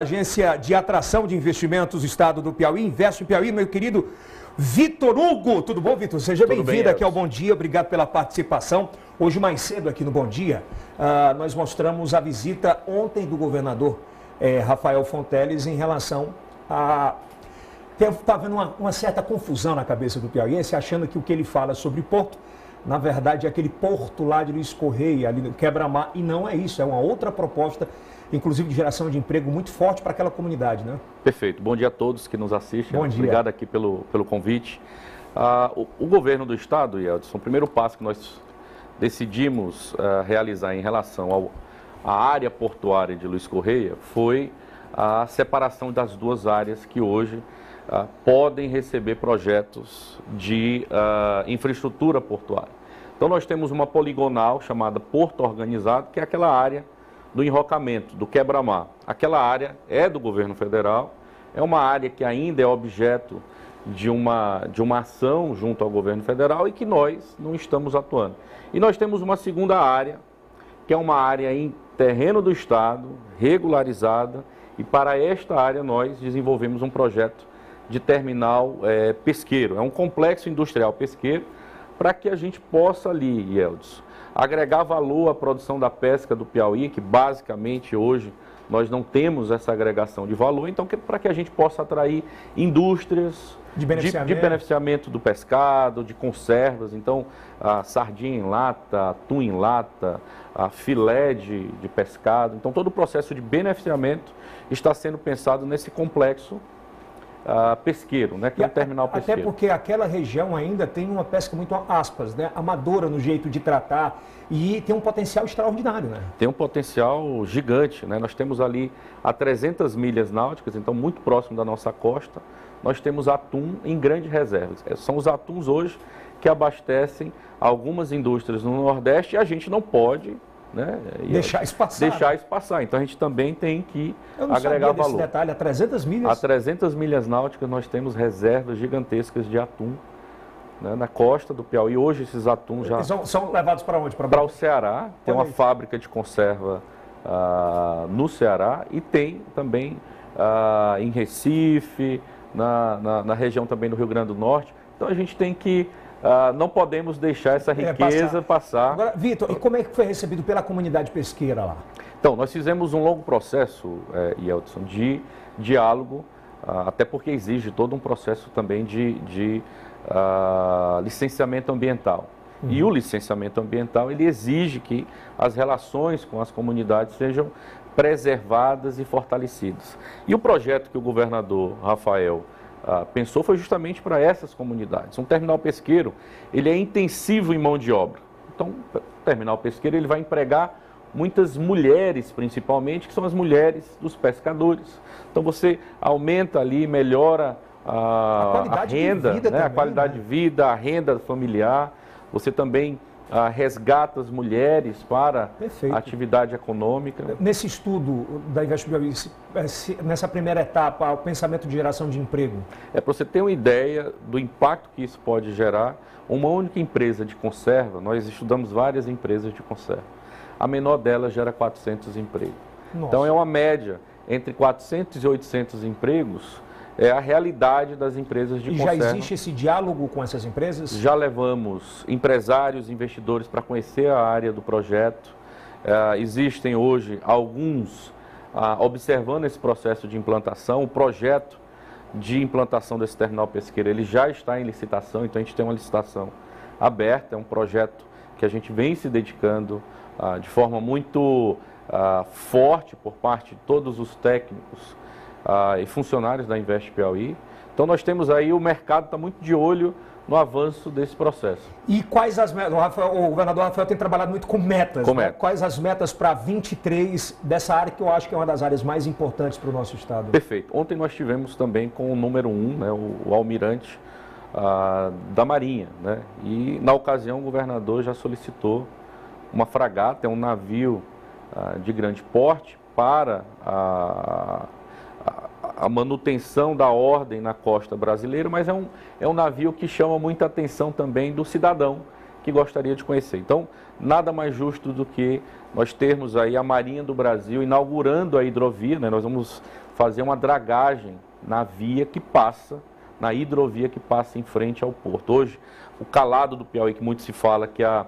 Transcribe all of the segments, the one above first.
Agência de Atração de Investimentos do Estado do Piauí, Investe Piauí, meu querido Vitor Hugo. Tudo bom, Vitor? Seja bem-vindo aqui ao Bom Dia, obrigado pela participação. Hoje, mais cedo aqui no Bom Dia, uh, nós mostramos a visita ontem do governador eh, Rafael Fonteles em relação a. Está havendo uma, uma, certa confusão na cabeça do piauiense, achando que o que ele fala sobre Porto, na verdade, é aquele porto lá de Luiz Correia, ali no Quebra-Mar, e não é isso, é uma outra proposta inclusive de geração de emprego muito forte para aquela comunidade, né? Perfeito. Bom dia a todos que nos assistem. Bom dia. Obrigado aqui pelo, pelo convite. Ah, o, o, governo do estado, Yeldson, o primeiro passo que nós decidimos ah, realizar em relação ao, à área portuária de Luiz Correia foi a separação das duas áreas que hoje ah, podem receber projetos de ah, infraestrutura portuária. Então nós temos uma poligonal chamada Porto Organizado, que é aquela área do enrocamento, do quebra-mar. Aquela área é do governo federal, é uma área que ainda é objeto de uma, de uma ação junto ao governo federal e que nós não estamos atuando. E nós temos uma segunda área, que é uma área em terreno do Estado, regularizada, e para esta área nós desenvolvemos um projeto de terminal é, pesqueiro. É um complexo industrial pesqueiro para que a gente possa ali, Yeldes, agregar valor à produção da pesca do Piauí, que basicamente hoje nós não temos essa agregação de valor, então para que a gente possa atrair indústrias de beneficiamento. De, de beneficiamento. do pescado, de conservas, então a sardinha em lata, atum em lata, a filé de, de pescado, então todo o processo de beneficiamento está sendo pensado nesse complexo uh, pesqueiro, né, que é um terminal pesqueiro. Até porque aquela região ainda tem uma pesca muito aspas, né, amadora no jeito de tratar e tem um potencial extraordinário, né? Tem um potencial gigante, né? Nós temos ali a 300 milhas náuticas, então muito próximo da nossa costa, nós temos atum em grandes reservas. É, são os atuns hoje que abastecem algumas indústrias no Nordeste e a gente não pode né? deixar isso passar. Deixar isso passar. Então a gente também tem que Eu não agregar valor. Desse detalhe, a 300 milhas? A 300 milhas náuticas nós temos reservas gigantescas de atum né, na costa do Piauí. Hoje esses atuns já são, são levados para onde? Para o Ceará. Tem uma fábrica de conserva uh, no Ceará e tem também uh, em Recife, na, na, na região também do Rio Grande do Norte. Então a gente tem que Uh, não podemos deixar essa é, riqueza é, passar. passar. Agora, Vitor, e como é que foi recebido pela comunidade pesqueira lá? Então, nós fizemos um longo processo, é, Yeltsin, de diálogo, uh, até porque exige todo um processo também de, de uh, licenciamento ambiental. Uhum. E o licenciamento ambiental, ele exige que as relações com as comunidades sejam preservadas e fortalecidas. E o projeto que o governador Rafael ah, pensou foi justamente para essas comunidades. Um terminal pesqueiro, ele é intensivo em mão de obra. Então, o terminal pesqueiro ele vai empregar muitas mulheres, principalmente, que são as mulheres dos pescadores. Então, você aumenta ali, melhora a, a, a renda, né? também, a qualidade né? de vida, a renda familiar. Você também ah, resgata as mulheres para Perfeito. a atividade econômica. Nesse estudo da Invest nessa primeira etapa, o pensamento de geração de emprego? É para você ter uma ideia do impacto que isso pode gerar. Uma única empresa de conserva, nós estudamos várias empresas de conserva. A menor delas gera 400 empregos. Nossa. Então é uma média entre 400 e 800 empregos é a realidade das empresas de e conserva. E já existe esse diálogo com essas empresas? Já levamos empresários, investidores para conhecer a área do projeto. É, existem hoje alguns ah, observando esse processo de implantação. O projeto de implantação desse terminal pesqueiro ele já está em licitação, então a gente tem uma licitação aberta. É um projeto que a gente vem se dedicando ah, de forma muito ah, forte por parte de todos os técnicos ah, e funcionários da Invest Piauí. Então nós temos aí, o mercado está muito de olho no avanço desse processo. E quais as metas? O, o, governador Rafael tem trabalhado muito com metas. Com né? Quais as metas para 23 dessa área que eu acho que é uma das áreas mais importantes para o nosso estado? Perfeito. Ontem nós tivemos também com o número um, né, o, o almirante ah, da Marinha. Né? E na ocasião o governador já solicitou uma fragata, é um navio ah, de grande porte para a a manutenção da ordem na costa brasileira, mas é um, é um navio que chama muita atenção também do cidadão que gostaria de conhecer. Então, nada mais justo do que nós termos aí a Marinha do Brasil inaugurando a hidrovia, né? nós vamos fazer uma dragagem na via que passa, na hidrovia que passa em frente ao porto. Hoje, o calado do Piauí, que muito se fala que a,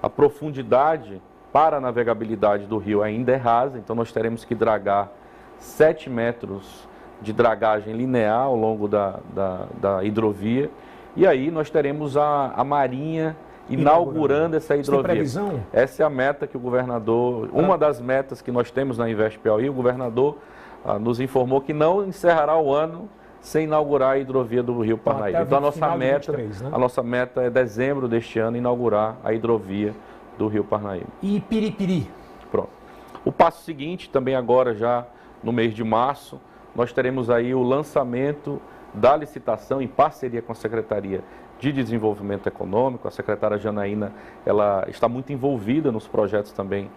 a profundidade para a navegabilidade do rio ainda é rasa, então nós teremos que dragar 7 metros de dragagem linear ao longo da, da, da hidrovia. E aí nós teremos a, a Marinha inaugurando essa hidrovia. previsão? Essa é a meta que o governador, uma das metas que nós temos na Invest Piauí, o governador ah, nos informou que não encerrará o ano sem inaugurar a hidrovia do Rio então, Parnaíba. Então a nossa meta, 23, né? a nossa meta é dezembro deste ano inaugurar a hidrovia do Rio Parnaíba. E Piripiri? Pronto. O passo seguinte, também agora já no mês de março, nós teremos aí o lançamento da licitação em parceria com a Secretaria de Desenvolvimento Econômico. A secretária Janaína ela está muito envolvida nos projetos também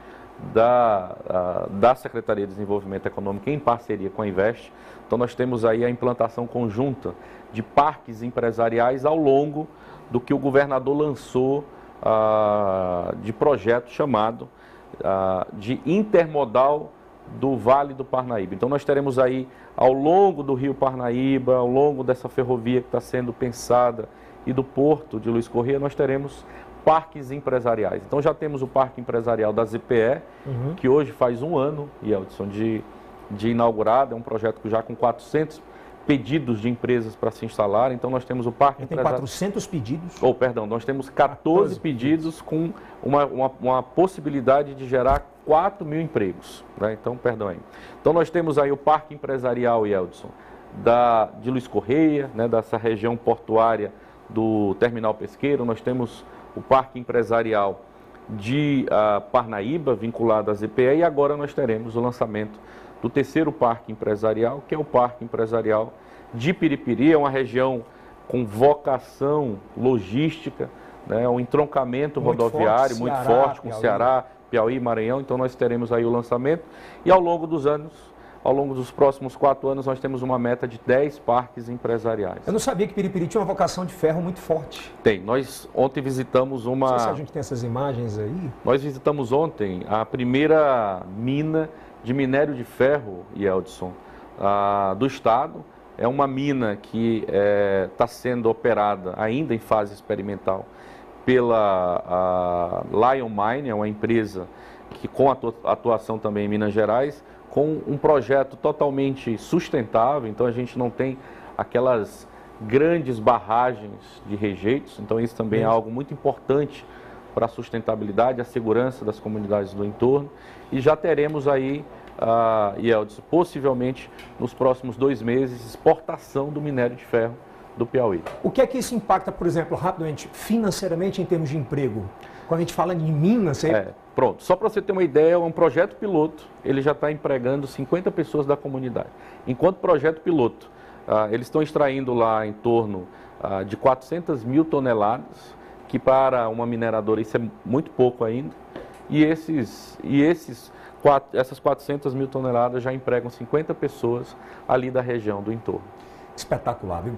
da, a, da Secretaria de Desenvolvimento Econômico em parceria com a Invest. Então nós temos aí a implantação conjunta de parques empresariais ao longo do que o governador lançou ah, de projeto chamado ah, de intermodal do Vale do Parnaíba. Então nós teremos aí ao longo do Rio Parnaíba, ao longo dessa ferrovia que está sendo pensada e do porto de Luiz Corrêa, nós teremos parques empresariais. Então já temos o parque empresarial da ZPE, uhum. que hoje faz um ano, Yeldson, de, de inaugurado, é um projeto já com 400 pedidos de empresas para se instalar. Então nós temos o parque Tem 400 pedidos? Ou, oh, perdão, nós temos 14, 14 pedidos com uma, uma, uma, possibilidade de gerar 4 mil empregos. Né? Então, perdão aí. Então nós temos aí o parque empresarial, Yeldson, da, de Luiz Correia, né, dessa região portuária do Terminal Pesqueiro. Nós temos o parque empresarial de uh, Parnaíba, vinculado à ZPE, e agora nós teremos o lançamento do terceiro parque empresarial, que é o Parque Empresarial de Piripiri, é uma região com vocação logística, né, um entroncamento muito rodoviário forte, muito Ceará, forte com Piauí. Ceará, Piauí e Maranhão, então nós teremos aí o lançamento e ao longo dos anos ao longo dos próximos quatro anos, nós temos uma meta de 10 parques empresariais. Eu não sabia que Piripiri tinha uma vocação de ferro muito forte. Tem. Nós ontem visitamos uma. Não sei se a gente tem essas imagens aí. Nós visitamos ontem a primeira mina de minério de ferro, Yeldson, ah, do Estado. É uma mina que está tá sendo operada ainda em fase experimental pela Lion Mine, é uma empresa que com atuação também em Minas Gerais, com um projeto totalmente sustentável, então a gente não tem aquelas grandes barragens de rejeitos, então isso também é algo muito importante para a sustentabilidade, a segurança das comunidades do entorno. E já teremos aí, uh, Yeldis, possivelmente nos próximos dois meses, exportação do minério de ferro do Piauí. O que é que isso impacta, por exemplo, rapidamente, financeiramente em termos de emprego? Quando a gente fala em Minas, você... É, pronto, só para você ter uma ideia, é um projeto piloto, ele já está empregando 50 pessoas da comunidade. Enquanto projeto piloto, uh, eles estão extraindo lá em torno uh, de 400 mil toneladas, que para uma mineradora isso é muito pouco ainda. E, esses, e esses, quatro, essas 400 mil toneladas já empregam 50 pessoas ali da região do entorno. Espetacular, viu?